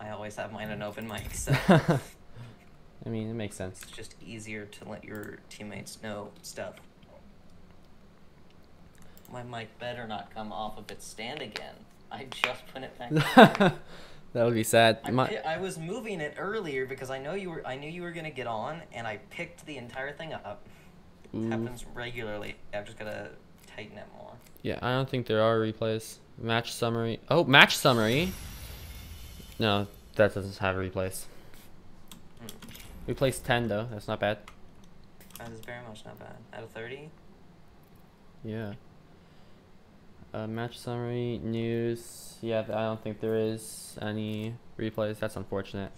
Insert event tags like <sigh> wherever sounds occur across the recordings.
I always have mine in open mic, so <laughs> I mean, it makes sense. it's just easier to let your teammates know stuff. My mic better not come off of its stand again. I just put it back. <laughs> that on. would be sad. I, My, I was moving it earlier because I know you were. I knew you were gonna get on, and I picked the entire thing up. It happens regularly. I've just gotta tighten it more. Yeah, I don't think there are replays. Match summary. Oh, match summary. No, that doesn't have replays. Mm. Replace 10 though. That's not bad. That is very much not bad. Out of thirty, Yeah. Uh, match summary, news. Yeah, I don't think there is any replays. That's unfortunate.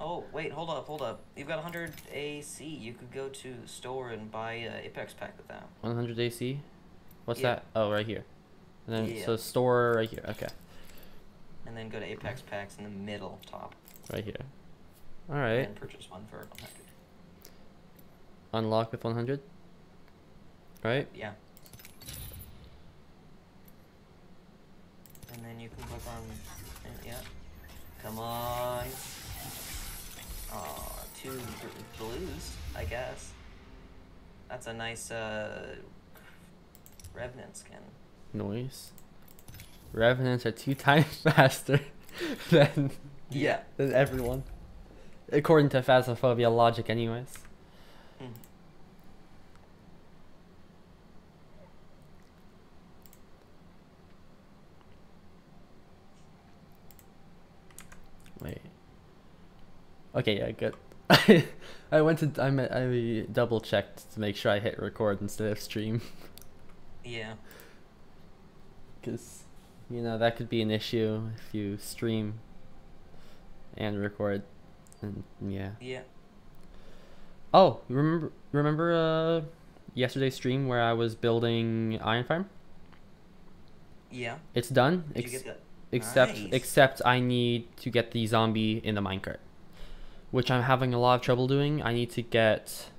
Oh, wait, hold up, hold up. You've got 100 AC. You could go to the store and buy a Apex pack with that. 100 AC. What's Yeah. that? Oh, right here. And then Yeah. so store right here. Okay, And then go to Apex packs in the middle top. right here. All right. And purchase one for 100. Unlock with 100. Right. Yeah. And then you can click on. Yeah. Come on. Aw, two blues, I guess. That's a nice, uh. Revenant skin. Noise. Revenants are two <laughs> times faster than Yeah. than everyone. According to Phasmophobia logic, anyways. Mhm. Wait. Okay, yeah, good. <laughs> I went to I I double checked to make sure I hit record instead of stream, Yeah. <laughs> because you know that could be an issue if you stream and record, and yeah. Yeah. Oh, remember remember uh yesterday's stream where I was building Iron Farm? Yeah. It's done. Ex- except Nice. except I need to get the zombie in the minecart, which I'm having a lot of trouble doing. I need to get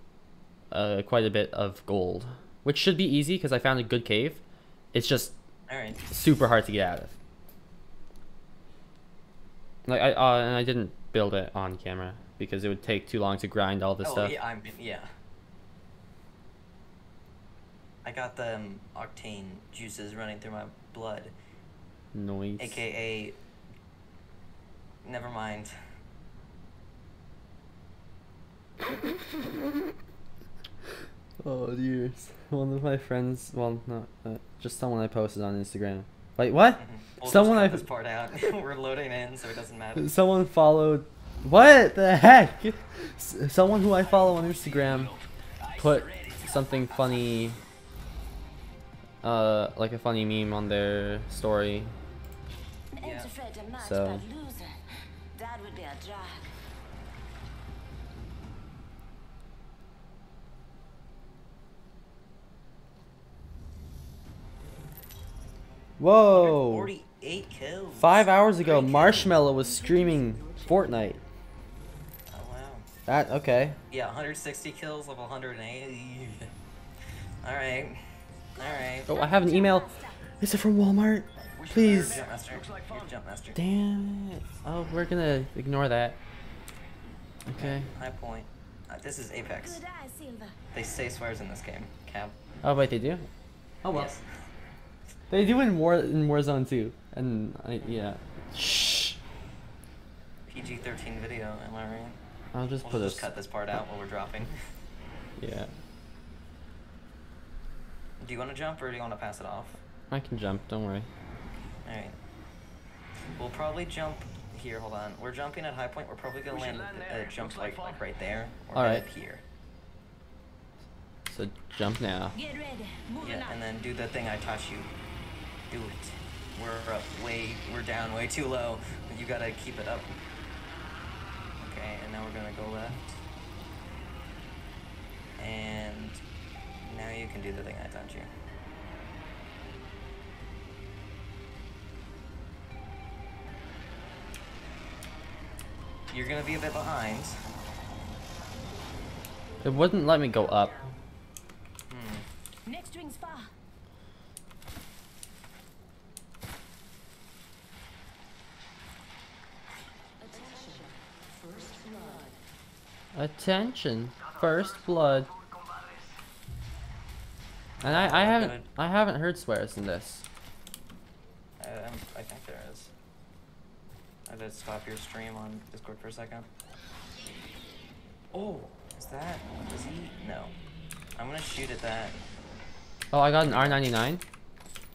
uh, quite a bit of gold, which should be easy because I found a good cave. It's just Alright. super hard to get out of. Like I uh, and I didn't build it on camera because it would take too long to grind all this oh, stuff. yeah, I'm. Yeah. I got the um, octane juices running through my blood, Noise. aka. Never mind. <laughs> Oh dear. One of my friends, well, not uh, just someone I posted on Instagram. Wait, what? Mhm. We'll Someone just I- cut this part out. <laughs> We're loading in, so it doesn't matter. Someone followed. What the heck? S- Someone who I follow on Instagram put something funny, uh, like a funny meme on their story. Yeah. So- That would be a drag. Whoa! 48 kills. Five hours ago, Great Marshmallow was streaming Fortnite. Oh wow. That okay? Yeah, 160 kills, level 180. <laughs> Alright. Alright. Oh, I have an email. Is it from Walmart? Please. Jump master. You're jump master. Damn it. Oh, we're gonna ignore that. Okay. High point. Uh, this is Apex. Good eye, Silva. They say swears in this game. Cap. Oh wait, they do. Oh well. Yes. They do in War in Warzone too, and I, yeah. Shh. PG-13 video, am I right? I'll just We'll put just this. cut this part out while we're dropping. <laughs> Yeah. Do you want to jump or do you want to pass it off? I can jump. Don't worry. Alright. We'll probably jump here, hold on. We're jumping at high point. We're probably gonna We land land a jump Looks like like, like right there. Or All right right. here. So jump now. Get ready. Moving Yeah, up. and then do the thing I taught you. Do it. We're up way, we're down way too low. You gotta keep it up. Okay, and now we're gonna go left. And now you can do the thing I taught you. You're gonna be a bit behind. It wouldn't let me go up. Hmm. Next ring's far. Attention, first blood. And I, I Oh, haven't. I haven't heard swears in this. Um, I think there is. I did stop your stream on Discord for a second. Oh, is that? Does he? No. I'm gonna shoot at that. Oh, I got an R99.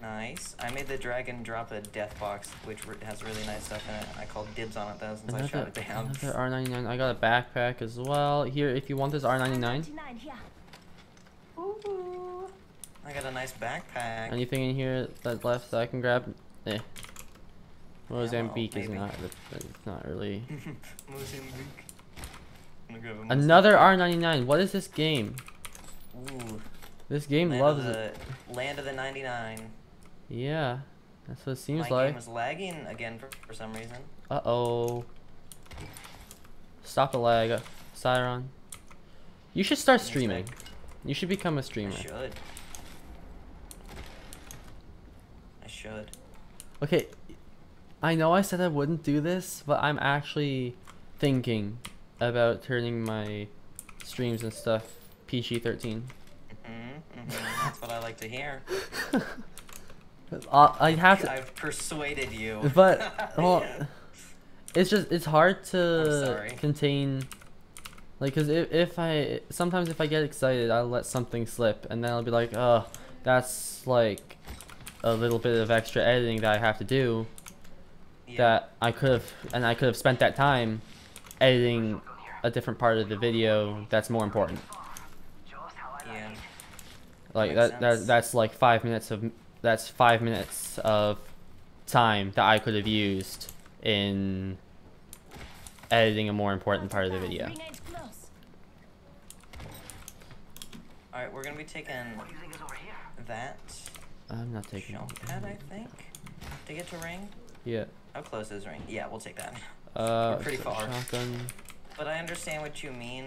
Nice. I made the dragon drop a death box, which re- has really nice stuff in it. I called dibs on it though, since I shot it down. another <laughs> R99. I got a backpack as well. Here, if you want this R99. 99. Ooh. I got a nice backpack. Anything in here that left that I can grab? Eh. Mozambique is maybe. not. It's not really. <laughs> Mozambique. I'm gonna grab a Another R99. What is this game? Ooh. This game Land loves of it. Land of the 99. Yeah, that's what it seems My like. game is lagging again for, for some reason. Uh oh. Stop the lag, Siron. You should start streaming. You should become a streamer. I should. I should. Okay, I know I said I wouldn't do this, but I'm actually thinking about turning my streams and stuff PG-13. hmm hmm That's what I like to hear. <laughs> Uh, I have to, I've persuaded you. but <laughs> well, Yeah. it's just it's hard to contain. Like, cause if if I sometimes if I get excited, I'll let something slip, and then I'll be like, oh, that's like a little bit of extra editing that I have to do. Yeah. that I could have and I could have spent that time editing a different part of the video that's more important. Yeah. Like Makes that, that that's like 5 minutes of that's 5 minutes of time that I could have used in editing a more important part of the video. Ring ain't close. All right, we're gonna be taking that I'm not taking jump pad, I think, to get to ring. Yeah. How close is ring? Yeah, we'll take that. Uh pretty so far. Shotgun. But I understand what you mean.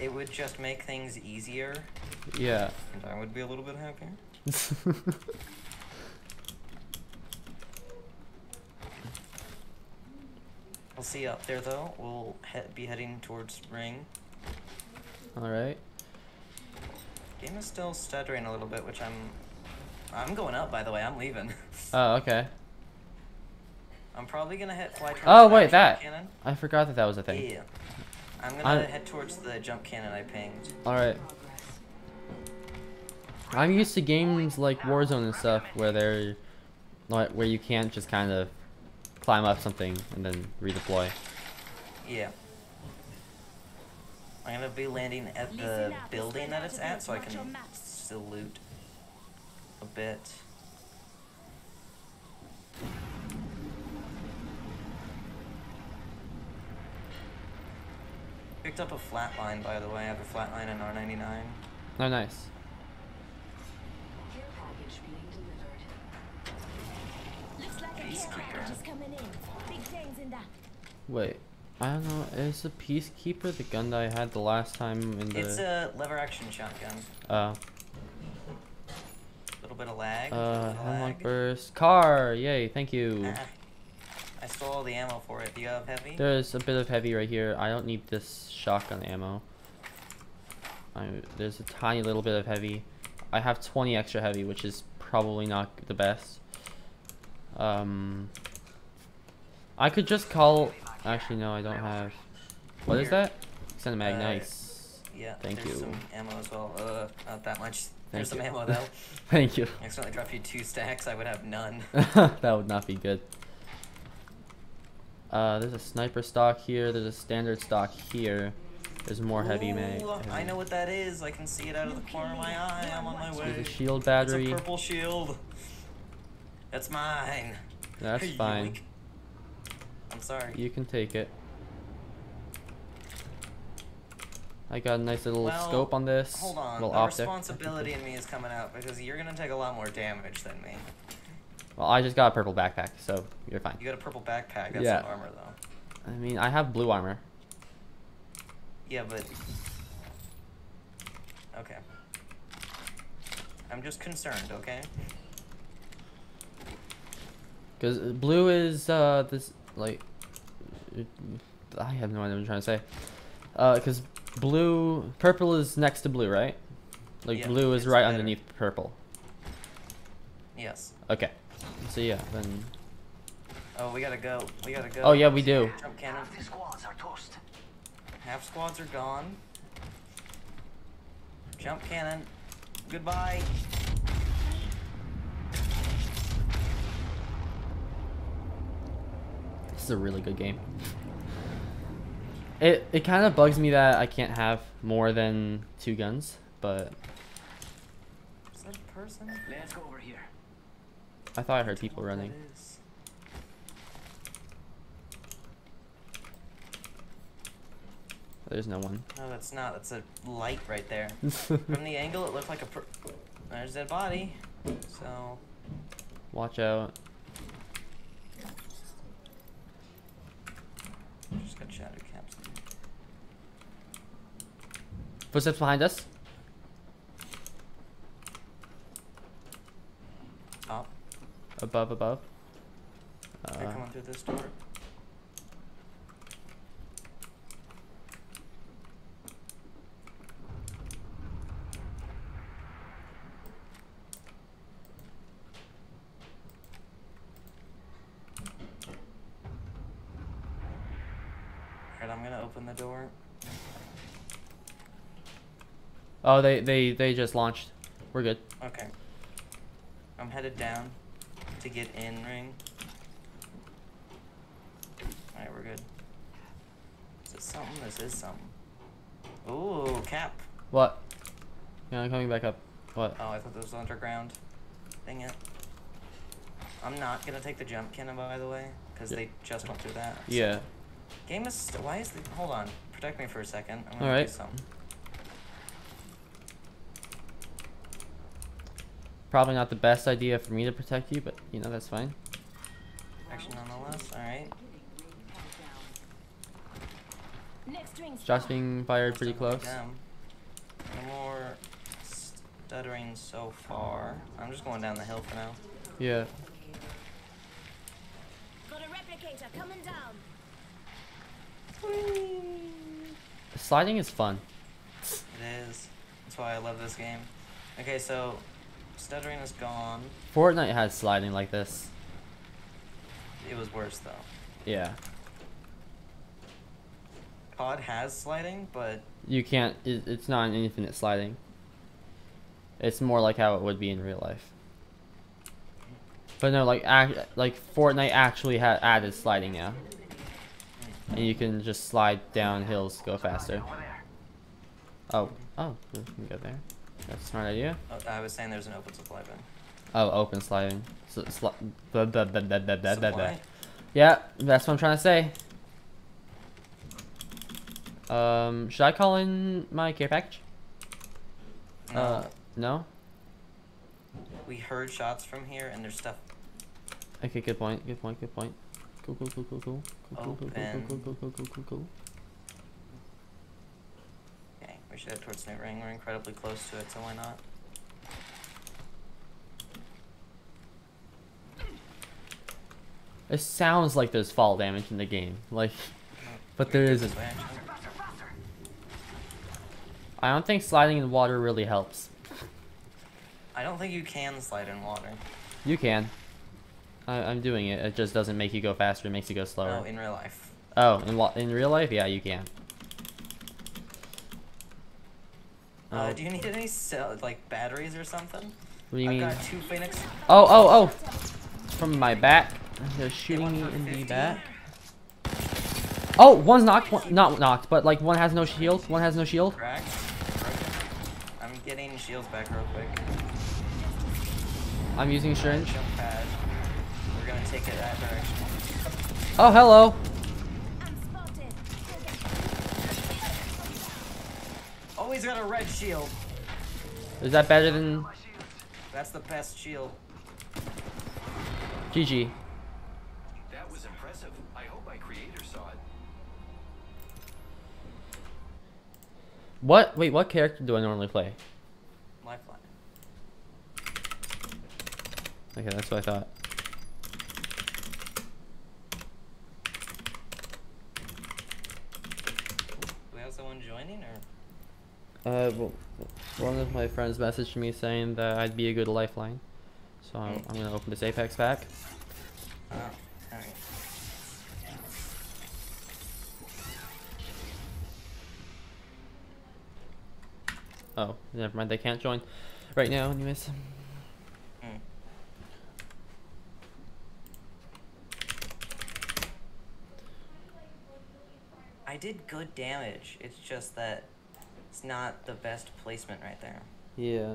It would just make things easier, Yeah. and I would be a little bit happier. <laughs> We'll see you up there though. We'll he- be heading towards ring. All right. Game is still stuttering a little bit, which I'm. I'm going up, by the way. I'm leaving. <laughs> Oh, okay. I'm probably gonna hit fly towards Oh, wait, that. cannon. I forgot that that was a thing. Yeah. I'm gonna head towards the jump cannon I pinged. All right. I'm used to games like Warzone and stuff where they're like where you can't just kind of climb up something and then redeploy. Yeah. I'm gonna be landing at the building that it's at, so I can maps. still loot a bit. Picked up a flatline, by the way. I have a flatline in R99. Oh, nice. Care package being delivered. Looks like a Peacekeeper. care package is coming in. Big things in that. Wait, I don't know. Is the Peacekeeper the gun that I had the last time in the? It's a lever action shotgun. uh, A little bit of lag. uh, little bit hemlock lag. burst. Car, yay! Thank you. Ah, I stole all the ammo for it. Do you have heavy? There's a bit of heavy right here. I don't need this shotgun ammo. I, there's a tiny little bit of heavy. I have 20 extra heavy, which is probably not the best. Um, I could just call. Actually, no, I don't have. What is that? Cinematic, Uh, nice. Yeah, Thank there's you. some ammo as well. Uh, not that much. Thank There's some you. ammo <laughs> though. Thank you. I accidentally dropped you two stacks. I would have none. <laughs> that would not be good. Uh, there's a sniper stock here. There's a standard stock here. There's more heavy mag. Ooh, I know what that is. I can see it out of the corner of my eye. I'm on my way. There's a shield It's battery. a purple shield. That's mine. That's fine. I'm sorry. You can take it. I got a nice little Well, scope on this. Hold on. Little the optic. responsibility in me is coming out because you're gonna take a lot more damage than me. Well, I just got a purple backpack, so you're fine. You got a purple backpack. That's Yeah. armor though. I mean, I have blue armor. Yeah, but okay. I'm just concerned. Okay. Because blue is, uh, this, like, it- I have no idea what I'm trying to say. Uh, cause blue, purple is next to blue, right? Like Yeah, blue is right better. underneath purple. Yes. Okay. So yeah, then. Oh, we gotta go. We gotta go. Oh yeah, we do. Jump cannon. The squads are toast. Half squads are gone. Jump cannon. Goodbye. This is a really good game. It it kind of bugs me that I can't have more than two guns, but Is that a person? Let's go over here. I thought I heard people running. There's no one. No, that's not. That's a light right there. <laughs> From the angle, it looked like a. Per- There's that body. So Watch out. just got shattered caps. Footsteps behind us. Top. Above, above. They're Uh, coming through this door. Alright, I'm gonna open the door. Oh, they they they just launched. We're good. Okay. I'm headed down to get in ring. Alright, we're good. Is this something? This is something. Ooh, cap. What? Yeah, I'm coming back up. What? Oh, I thought this was underground. Dang it. I'm not gonna take the jump cannon, by the way, because Yeah. they just went through that. Yeah. Game is. St- why is the. Hold on. Protect me for a second. I'm gonna Alright. do something. Probably not the best idea for me to protect you, but you know that's fine. Action nonetheless. Alright. Next ring's Shots being fired pretty close. No more stuttering so far. I'm just going down the hill for now. Yeah. Got a replicator coming down. Sliding is fun. It is. That's why I love this game. Okay, so stuttering is gone. Fortnite has sliding like this. It was worse though. Yeah. COD has sliding, but You can't. It, it's not an infinite sliding. It's more like how it would be in real life. But no, like act, like Fortnite actually had added sliding now, and you can just slide down hills, go faster. Oh, oh, can go there. That's a smart idea. oh, I was saying there's an open supply bin. Oh, open sliding. So, sli- blah, blah, blah, blah, blah, blah, blah, blah. Supply? Yeah, that's what I'm trying to say. Um, should I call in my care package? No. Uh, no. we heard shots from here, and there's stuff. Okay, good point. Good point. Good point. Cool, cool, cool, cool, cool. Cool, cool, cool, cool, cool, cool, cool, cool, cool, cool. We should head towards New Ring. We're incredibly close to it, so why not? It sounds like there's fall damage in the game, like, but there isn't. way, actually. Faster, faster. I don't think sliding in water really helps. I don't think you can slide in water. You can. I, I'm doing it. It just doesn't make you go faster. It makes you go slower. Oh, in real life. Oh, in in real life, yeah, you can. Uh, Oh. do you need any cell, like batteries or something? What do you I've mean? got two Phoenix. Oh, oh, oh! From my back. They're shooting me in the back. Oh, one's knocked. One, not knocked, but like one has no shield. One has no shield. Cracked. I'm getting shields back real quick. I'm using syringe. We're gonna take it that direction. Oh, hello. I'm spotted. He's got a red shield. Is that better than My shields. That's the best shield. GG? That was impressive. I hope my creator saw it. What? Wait, what character do I normally play? Lifeline. Okay, that's what I thought. We also joining or? Uh, well, one of my friends messaged me saying that I'd be a good lifeline, so I'm. I'm gonna open this Apex pack. Oh. Oh, never mind. They can't join right now, anyways. Hmm. I did good damage. It's just that it's not the best placement right there. Yeah.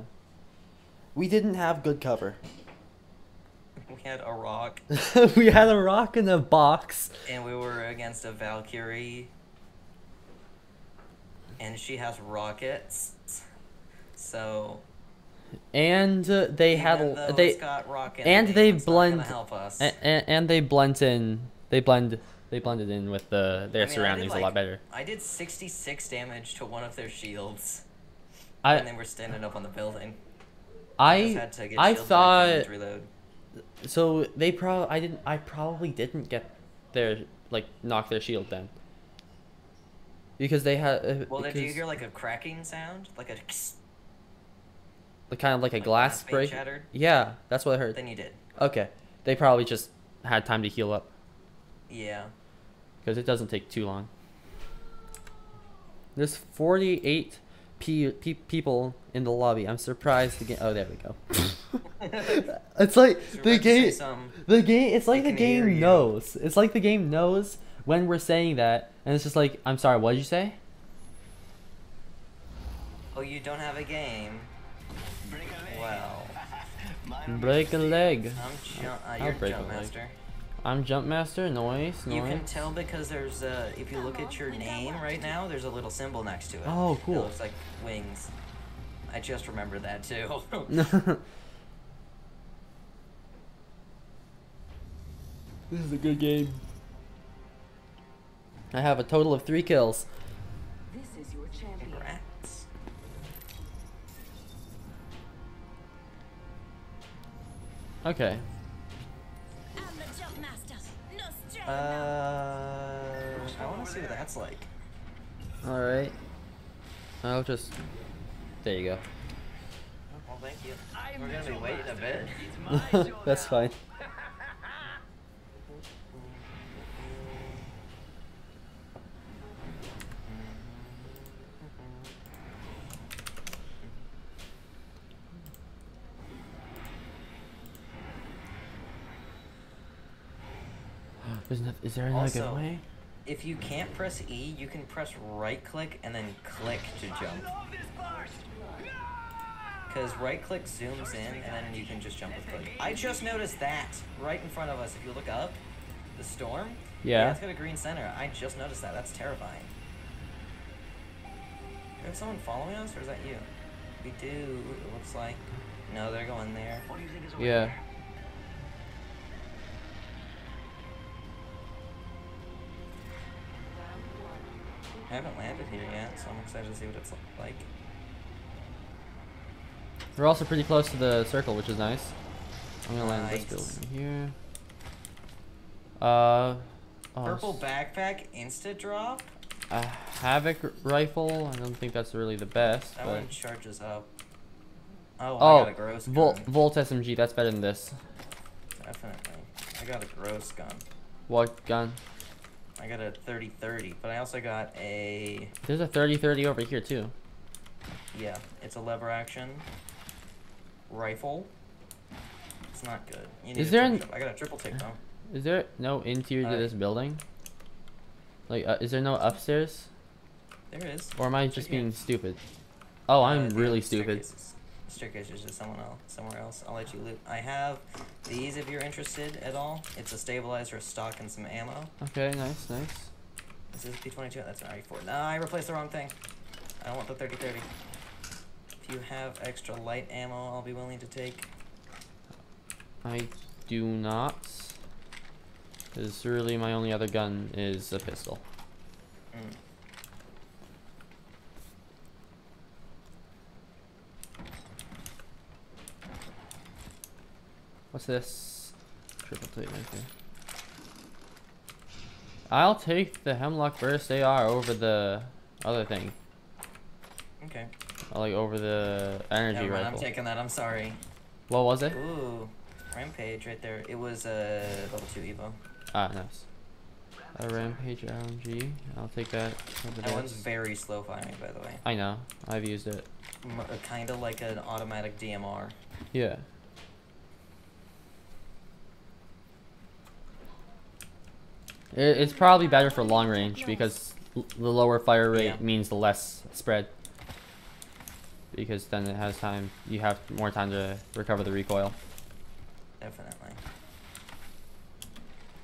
We didn't have good cover. <laughs> We had a rock, <laughs> we had a rock in a box. and we were against a Valkyrie, and she has rockets. So And uh, they had even a- they got rock and the they name, it's not gonna blend help us. and, and they blend in they blend they blended in with the their I mean, I did, surroundings a lot better. I did 66 damage to one of their shields I when they were standing up on the building. I had to get I and thought so they probably I didn't I probably didn't get their like knock their shield then. Because they had uh, Well, did you hear like a cracking sound, like a? like kind of like a like glass glass break? shattered? Yeah, that's what I heard. Then you did. Okay. They probably just had time to heal up Yeah. because it doesn't take too long. There's 48 pe- pe- people in the lobby. I'm surprised the game. Oh, there we go. <laughs> it's like So the about to say game. The game. It's like the game knows. It's like the game knows when we're saying that, and it's just like, I'm sorry. What did you say? Oh, you don't have a game. Break a leg. Well, <laughs> Mine Break a leg. I'm jump. Uh, I'll you're break a jump leg. master. I'm Jumpmaster. Noise. Noise. You can tell because there's uh, if you look at your name right now, there's a little symbol next to it. Oh, It cool. looks like wings. I just remember that too. <laughs> this is a good game. I have a total of three kills. This is your champion. Congrats. Okay. Uh, I want to see what that's like. All right. I'll just. There you go. Well, thank you. I'm We're gonna be waiting a bit. It's my show That's fine. <laughs> Isn't that, is there another good Also- way? If you can't press E, you can press right click and then click to jump. Love this part. Because right click zooms in and then you can just jump with click. I just noticed that right in front of us. If you look up, the storm. Yeah. it's got a green center. I just noticed that. That's terrifying. Do we have someone following us, or is that you? We do. It looks like. No, they're going there. What do you think is over Yeah. there? I haven't landed here yet, so I'm excited to see what it's like. We're also pretty close to the circle, which is nice. I'm gonna land this Nice. building here. Uh. oh, Purple backpack insta drop. A havoc rifle. I don't think that's really the best, That but. one charges up. Oh, I Oh, got a gross Volt gun. Volt SMG. That's better than this. Definitely. I got a gross gun. What gun? I got a 30-30, but I also got a There's a 30-30 over here too. yeah, it's a lever action rifle. It's not good. You need Is there an- I got a triple take though. Is there no interior to Uh, this building? Like, uh, is there no upstairs? There is. Or am I just being stupid? Oh, Uh, I'm the really stupid. staircase Staircase is just someone else, somewhere else. I'll let you loot. I have these if you're interested at all. It's a stabilizer, a stock, and some ammo. Okay, nice, nice. This is P22. That's an RE4. No, I replaced the wrong thing. I don't want the 30-30. If you have extra light ammo, I'll be willing to take. I do not. Because really my only other gun is a pistol. Mm. What's this? Triple plate right. I'll take the Hemlock Burst AR over the other thing. Okay. Uh, Like over the energy Never mind, I'm rifle. taking that. I'm sorry. What was it? Ooh, rampage right there. It was a uh, level two evo. Ah, nice. A rampage LMG. I'll take that. That one's very slow firing, by the way. I know. I've used it. Kind of like an automatic DMR. Yeah. It's probably better for long range because the lower fire rate Yeah. means the less spread. Because then it has time. You have more time to recover the recoil. Definitely.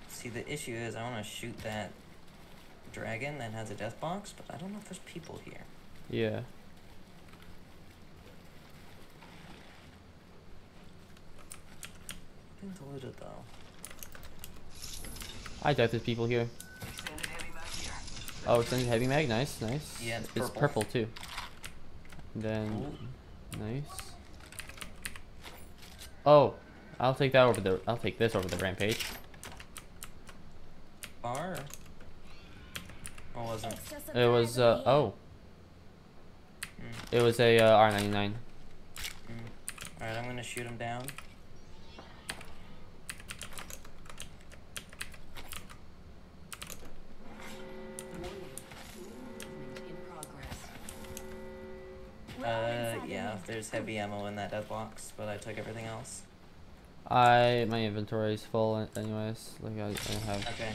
See, the issue is I want to shoot that dragon that has a death box, but I don't know if there's people here. Yeah. Been diluted though. I doubt there's people here. Extended heavy mag here. Oh, extended heavy mag. Nice, nice. Yeah, it's It's purple. purple too. And then, nice. Oh, I'll take that over the. I'll take this over the rampage. Bar? Or was it? It was uh oh. Mm, It was a uh, R99. mm. Alright, I'm gonna shoot him down. There's heavy ammo in that box, but I took everything else. I my inventory is full anyways. Like I, I have. Okay.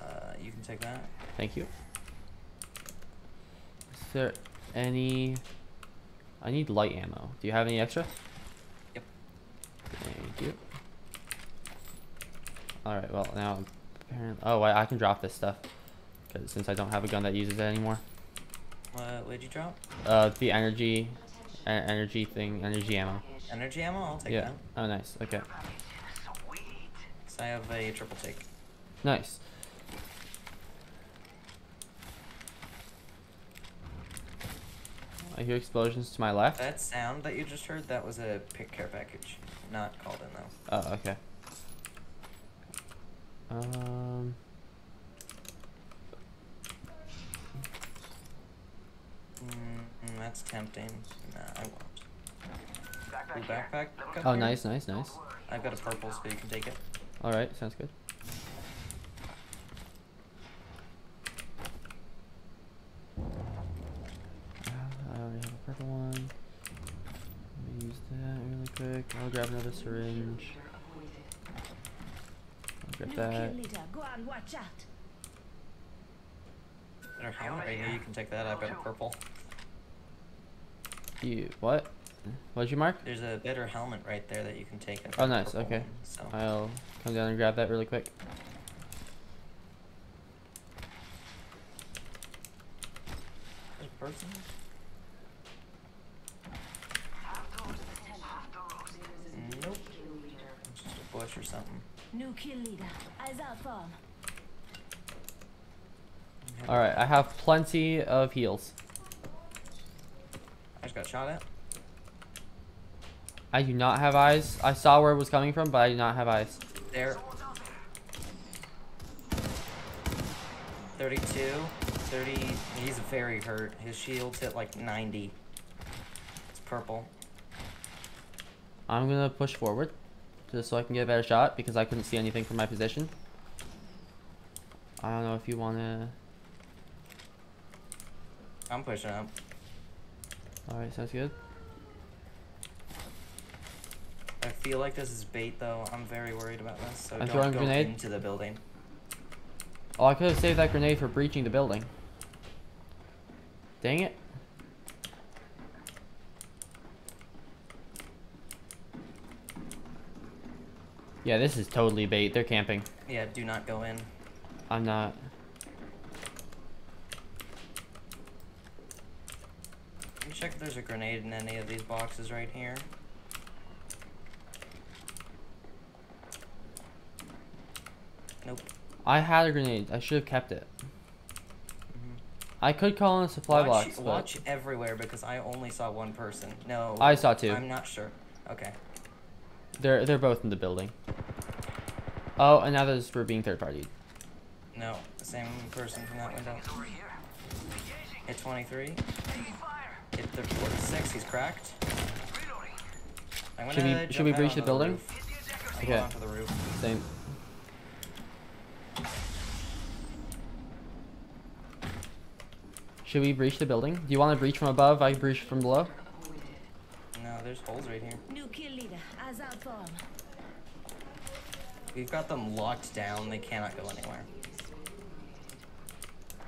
Uh, you can take that. Thank you. Is there any? I need light ammo. Do you have any extra? Yep. Thank you. All right. Well, now apparently. Oh, I, I can drop this stuff. Cause since I don't have a gun that uses it anymore. What, what'd you drop? Uh, the energy, energy thing, energy ammo. Energy ammo? I'll take yeah. that. Oh, nice. Okay. Sweet. Because I have a triple take. Nice. I hear explosions to my left. That sound that you just heard, that was a pick care package. Not called in though. Oh, okay. Um. Mm, mm, that's tempting. Nah, I won't. Backpack Blue backpack. Oh, here? nice, nice, nice. I've got a purple, so you can take it. All right, sounds good. Uh, I already have a purple one. Let me use that really quick. I'll grab another syringe. I'll New get that. leader, go on, watch out. Or helmet right here, you can take that. I've got a purple. You what? What'd you mark? There's a better helmet right there that you can take. Oh, nice. Okay. one, So I'll come down and grab that really quick. There's a person. Nope. Just a bush or something. New kill leader, eyes out for him. All right, I have plenty of heals. Got shot at. I do not have eyes. I saw where it was coming from, but I do not have eyes. There. 32, 30, he's very hurt. His shield's hit like 90. It's purple. I'm gonna push forward, just so I can get a better shot because I couldn't see anything from my position. I don't know if you wanna. I'm pushing up. All right, sounds good. I feel like this is bait though. I'm very worried about this. So I'm don't throwing go grenade. into the building. Oh, I could have saved that grenade for breaching the building. Dang it. Yeah, this is totally bait. They're camping. Yeah, do not go in. I'm not. Let me check if there's a grenade in any of these boxes right here. Nope. I had a grenade. I should have kept it. Mhm. I could call in a supply watch, box, but watch everywhere because I only saw one person. No. I saw two. I'm not sure. Okay. they're they're both in the building. Oh, and now there's for being third party. No, the same person from that window. Over here. Engaging. Hit 23. Taking fire. Hit the 46, he's cracked. I'm Should we- gonna should we breach the onto building? roof. The ejector Hold seat. Okay. on the roof. Same. Should we breach the building? Do you want to breach from above? I breach from below. No, there's holes right here. New kill leader, as out form. We've got them locked down. They cannot go anywhere.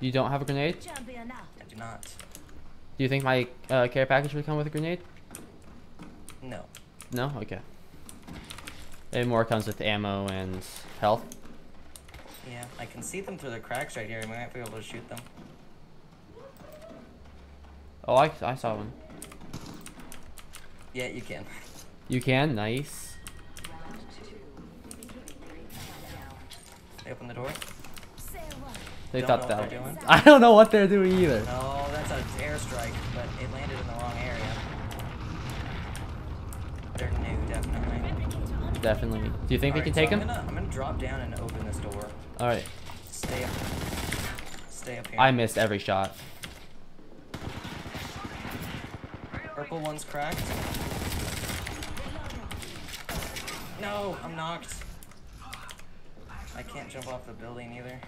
You don't have a grenade? I do not. Do you think my uh, care package would come with a grenade? No. No? Okay. It more comes with ammo and health. Yeah, I can see them through the cracks right here. We might be able to shoot them. Oh, I, I saw one. Yeah, you can. You can? Nice. They open the door. They Don't thought that. <laughs> I don't know what they're doing either. No, an airstrike, but it landed in the wrong area. They're new, definitely. Definitely. Do you think we Alright, can so take I'm him? I'm gonna drop down and open this door. Alright. Stay up. Stay up here. I missed every shot. Purple one's cracked. No, I'm knocked. I can't jump off the building either.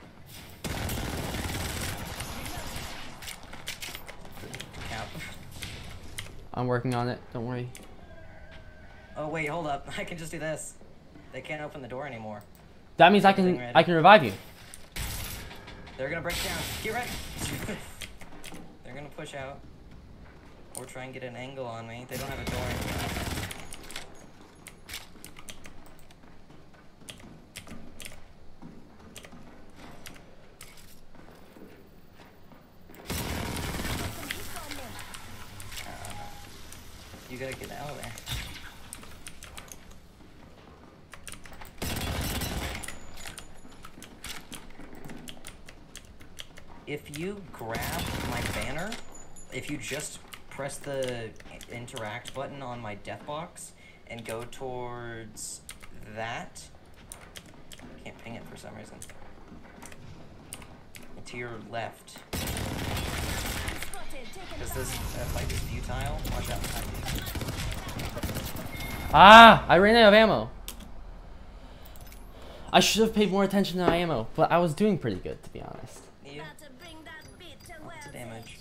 I'm working on it. Don't worry. Oh wait, hold up. <laughs> I can just do this. They can't open the door anymore. That means I can. I can revive you. They're gonna break down. Get ready. <laughs> They're gonna push out. Or try and get an angle on me. They don't have a door anymore. You gotta get out of there. If you grab my banner, if you just press the interact button on my death box and go towards that, can't ping it for some reason. To your left, because this uh, fight is futile. Watch out. Ah! I ran out of ammo. I should have paid more attention to my ammo, but I was doing pretty good to be honest. You. About to bring that beat to Lots of damage.